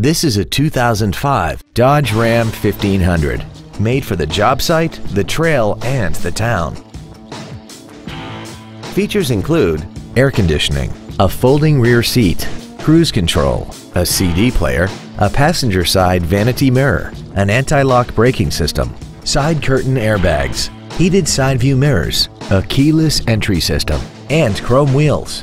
This is a 2005 Dodge Ram 1500, made for the job site, the trail, and the town. Features include air conditioning, a folding rear seat, cruise control, a CD player, a passenger side vanity mirror, an anti-lock braking system, side curtain airbags, heated side view mirrors, a keyless entry system, and chrome wheels.